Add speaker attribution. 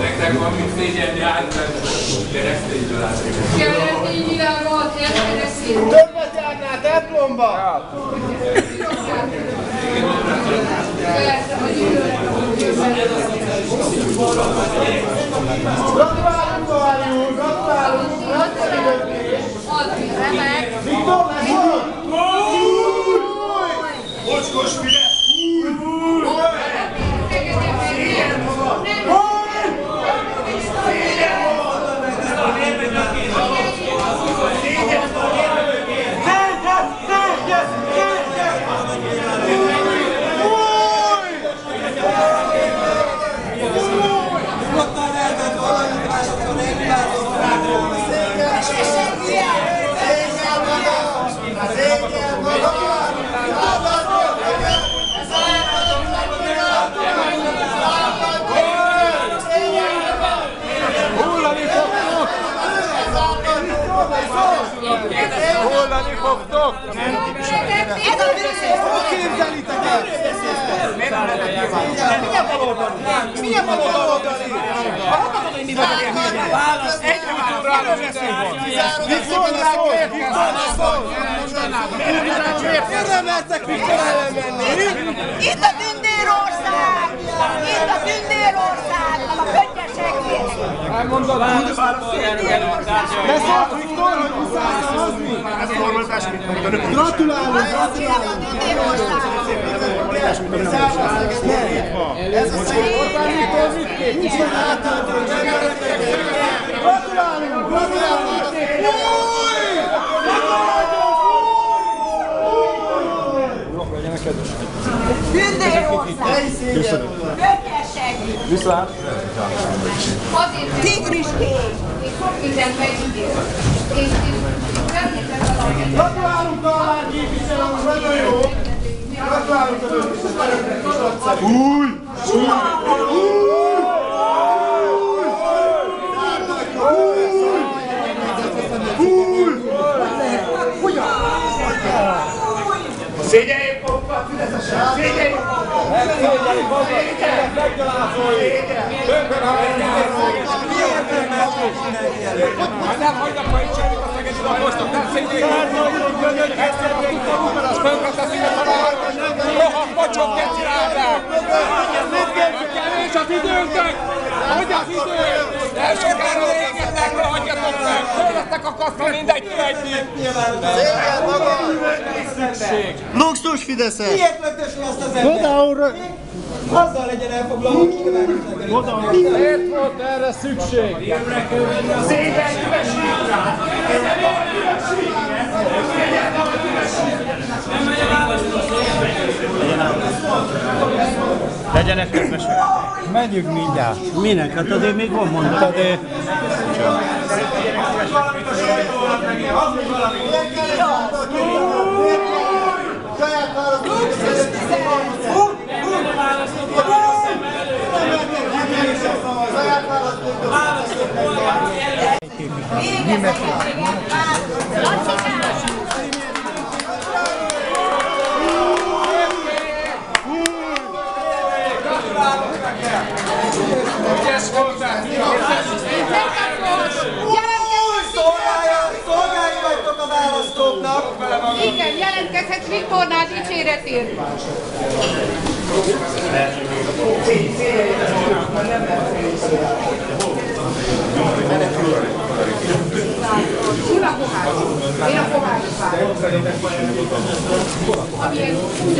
Speaker 1: Nektek van mit szégyenni átvenni keresztény családra.
Speaker 2: Keresztényvilágot, keresztény.
Speaker 3: Többet járnál templomba?
Speaker 2: Persze, hogy
Speaker 3: Gratulálunk, Kovári úr! Gratulálunk!
Speaker 2: Addig remek.
Speaker 3: Viktor, lesz Koş
Speaker 4: koş bile.
Speaker 3: Hullani fogtok!
Speaker 2: Ez a bűnös!
Speaker 3: Hogy képzelitek el? Milyen baloldali? Milyen baloldali? Hallottad, hogy mi vagy a hülye? Válasz! Egyre válasz! Viktor szól! Viktor szól! Miért nem mertek Viktor ellen menni?
Speaker 5: Itt a tündérország! Itt a tündérország! A könnyesek
Speaker 3: Beszólt Viktor, hogy muszáj szavazni? Gratulálunk, gratulálunk! Ez a szép Orbán Viktor mit kép? Nincs meg átadva, Gratulálunk, gratulálunk!
Speaker 5: tündérország! Könnyesek!
Speaker 2: Azért,
Speaker 5: Tigriskék!
Speaker 2: és sok mindent megígér. És és feltétlenül valamit.
Speaker 3: Gratulálunk Kallár képviselő úr, nagyon jó! Gratulálunk a döntéshez! Új!
Speaker 4: Szégyeljék magukat, Fideszesek! Szégyeljék magukat!
Speaker 1: Nem hagynak majd semmit a szegedi lakosnak, nem szégyeljék! Ezt a tudtam, azt tönkreteszik a családot! Rohadt mocsok, geci rágák! Kevés az időntek! Hogy az idő? Nem sokára végetnek, rohadjatok meg! Tőletek a kasztra mindegy, egyik!
Speaker 3: Luxus Fideszes!
Speaker 6: Miért löktösni azt az embert? Oda úr! Azzal legyen elfoglalva, hogy kikövetkeznek. Oda
Speaker 3: Miért volt erre szükség?
Speaker 7: Legyenek kedvesek. Menjünk mindjárt. Minek? Hát azért még van mondat. Azért.
Speaker 3: Saját választók!
Speaker 6: Választóknak.
Speaker 2: Igen, jelentkezhet Viktornál dicséretért. Én a pohár. Én a pohár. Amilyen úgy